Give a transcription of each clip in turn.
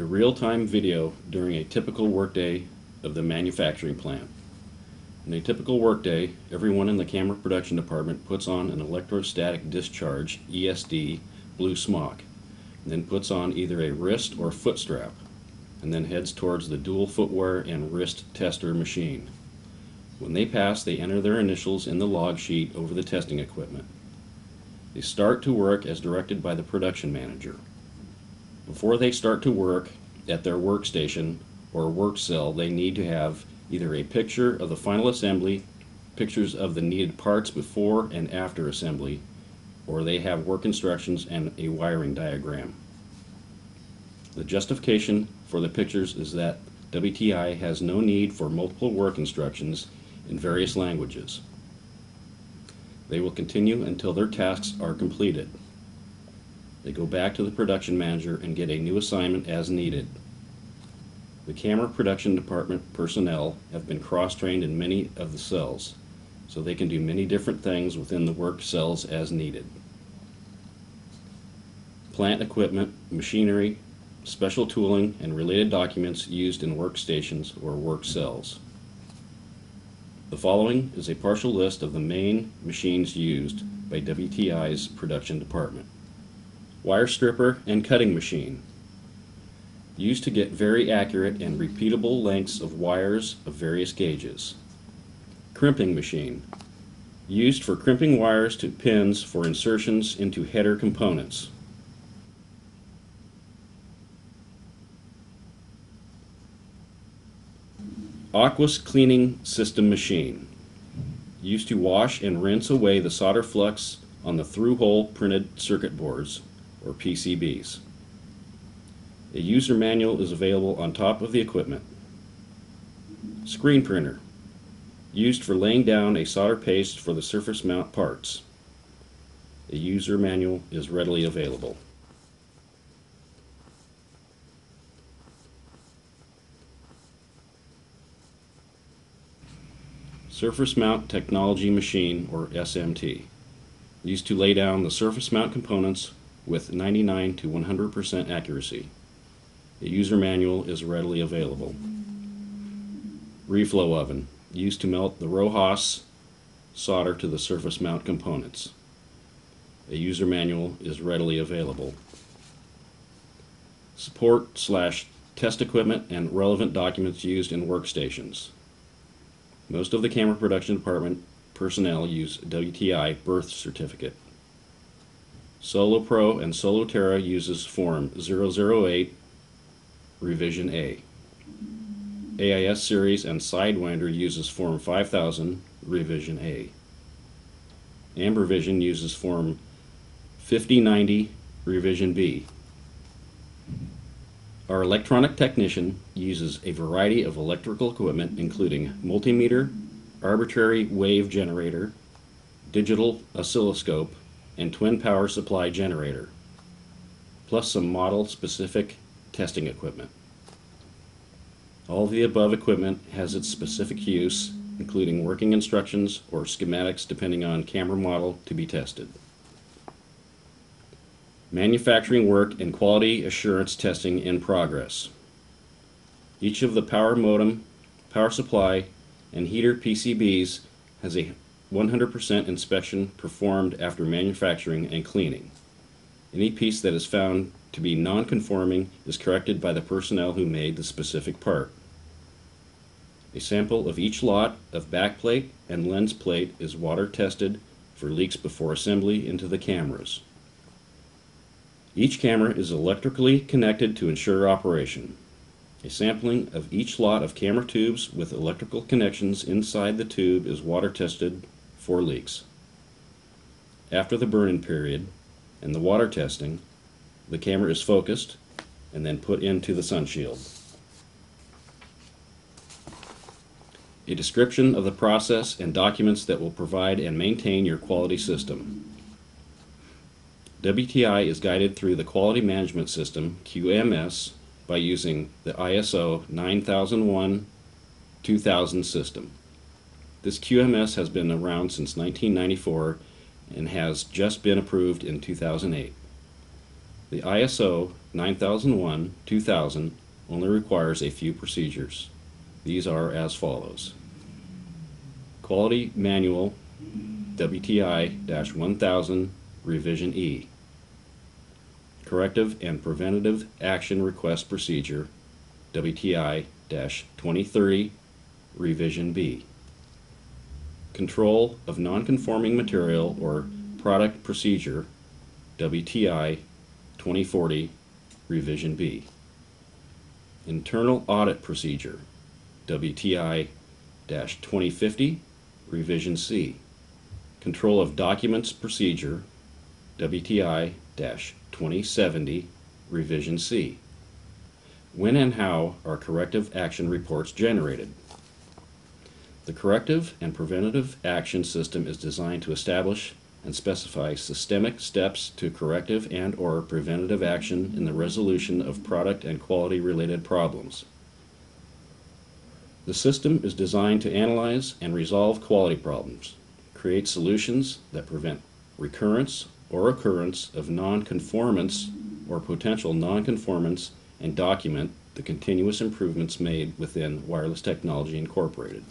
a real-time video during a typical workday of the manufacturing plant. In a typical workday, everyone in the camera production department puts on an electrostatic discharge ESD blue smock, then puts on either a wrist or foot strap, and then heads towards the dual footwear and wrist tester machine. When they pass, they enter their initials in the log sheet over the testing equipment. They start to work as directed by the production manager. Before they start to work at their workstation or work cell, they need to have either a picture of the final assembly, pictures of the needed parts before and after assembly, or they have work instructions and a wiring diagram. The justification for the pictures is that WTI has no need for multiple work instructions in various languages. They will continue until their tasks are completed. They go back to the production manager and get a new assignment as needed. The camera production department personnel have been cross-trained in many of the cells, so they can do many different things within the work cells as needed. Plant equipment, machinery, special tooling, and related documents used in workstations or work cells. The following is a partial list of the main machines used by WTI's production department. Wire stripper and cutting machine. Used to get very accurate and repeatable lengths of wires of various gauges. Crimping machine. Used for crimping wires to pins for insertions into header components. Aqueous cleaning system machine. Used to wash and rinse away the solder flux on the through-hole printed circuit boards, or PCBs. A user manual is available on top of the equipment. Screen printer. Used for laying down a solder paste for the surface mount parts. A user manual is readily available. Surface Mount Technology Machine, or SMT. Used to lay down the surface mount components with 99 to 100% accuracy. A user manual is readily available. Reflow oven. Used to melt the RoHS solder to the surface mount components. A user manual is readily available. Support slash test equipment and relevant documents used in workstations. Most of the camera production department personnel use WTI birth certificate. Solo Pro and Solo Terra uses Form 008 Revision A. AIS Series and Sidewinder uses Form 5000 Revision A. Ambervision uses Form 5090 Revision B. Our electronic technician uses a variety of electrical equipment including multimeter, arbitrary wave generator, digital oscilloscope, and twin power supply generator, plus some model specific testing equipment. All the above equipment has its specific use, including working instructions or schematics depending on camera model to be tested. Manufacturing work and quality assurance testing in progress. Each of the power modem, power supply, and heater PCBs has a 100% inspection performed after manufacturing and cleaning. Any piece that is found to be non-conforming is corrected by the personnel who made the specific part. A sample of each lot of backplate and lens plate is water tested for leaks before assembly into the cameras. Each camera is electrically connected to ensure operation. A sampling of each lot of camera tubes with electrical connections inside the tube is water tested for leaks. After the burn-in period and the water testing, the camera is focused and then put into the sunshield. A description of the process and documents that will provide and maintain your quality system. WTI is guided through the Quality Management System, QMS, by using the ISO 9001-2000 system. This QMS has been around since 1994 and has just been approved in 2008. The ISO 9001 2000 only requires a few procedures. These are as follows Quality Manual WTI 1000 Revision E. Corrective and Preventative Action Request Procedure WTI 2030 Revision B. Control of Nonconforming Material or Product Procedure WTI 2040 Revision B. Internal Audit Procedure WTI 2050 Revision C. Control of Documents Procedure WTI 2070 Revision C. When and how are corrective action reports generated? The corrective and preventative action system is designed to establish and specify systemic steps to corrective and or preventative action in the resolution of product and quality related problems. The system is designed to analyze and resolve quality problems, create solutions that prevent recurrence or occurrence of non-conformance or potential non-conformance and document the continuous improvements made within Wireless Technology Incorporated.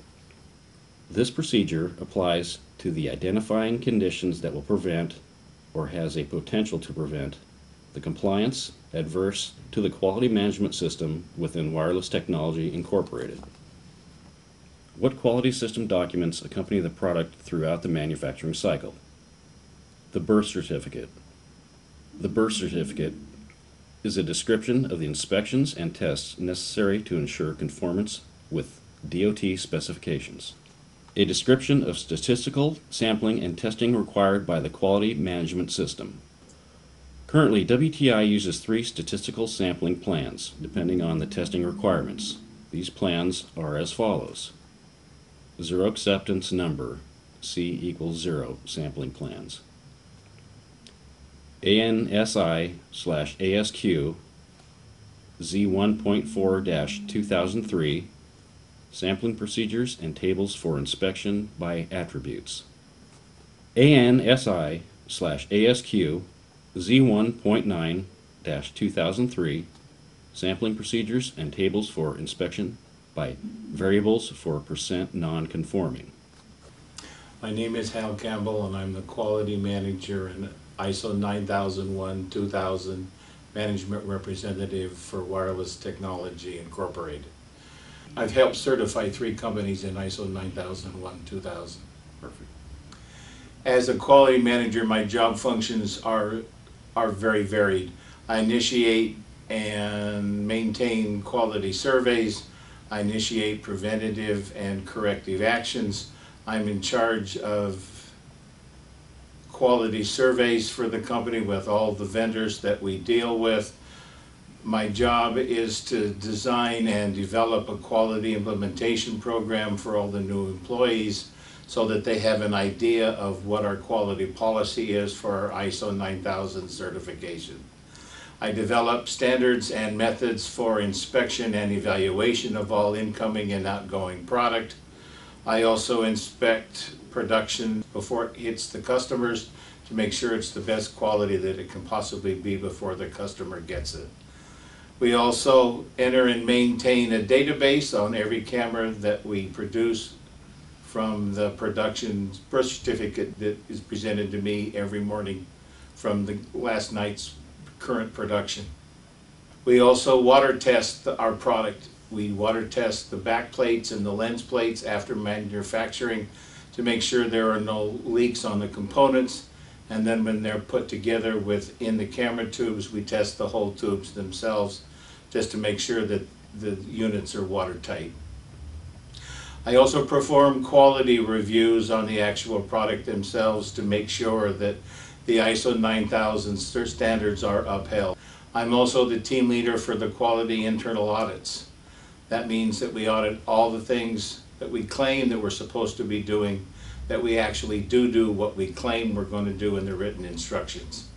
This procedure applies to the identifying conditions that will prevent or has a potential to prevent the compliance adverse to the quality management system within Wireless Technology Incorporated. What quality system documents accompany the product throughout the manufacturing cycle? The birth certificate. The birth certificate is a description of the inspections and tests necessary to ensure conformance with DOT specifications. A description of statistical sampling and testing required by the quality management system. Currently, WTI uses three statistical sampling plans, depending on the testing requirements. These plans are as follows. Zero acceptance number, C equals zero sampling plans. ANSI slash ASQ Z1.4 2003 Sampling Procedures and Tables for Inspection by Attributes. ANSI slash ASQ Z1.9 2003 Sampling Procedures and Tables for Inspection by Variables for Percent Non-Conforming. My name is Hal Campbell and I'm the quality manager and ISO 9001 2000 management representative for Wireless Technology Incorporated. I've helped certify three companies in ISO 9001 2000. Perfect. As a quality manager, my job functions are are very varied. I initiate and maintain quality surveys. I initiate preventative and corrective actions. I'm in charge of quality surveys for the company with all the vendors that we deal with. My job is to design and develop a quality implementation program for all the new employees so that they have an idea of what our quality policy is for our ISO 9000 certification. I develop standards and methods for inspection and evaluation of all incoming and outgoing product. I also inspect production before it hits the customers to make sure it's the best quality that it can possibly be before the customer gets it. We also enter and maintain a database on every camera that we produce from the production birth certificate that is presented to me every morning from the last night's current production. We also water test our product. We water test the back plates and the lens plates after manufacturing to make sure there are no leaks on the components. And then when they're put together within the camera tubes, we test the whole tubes themselves just to make sure that the units are watertight. I also perform quality reviews on the actual product themselves to make sure that the ISO 9000 standards are upheld. I'm also the team leader for the quality internal audits. That means that we audit all the things that we claim that we're supposed to be doing, that we actually do do what we claim we're going to do in the written instructions.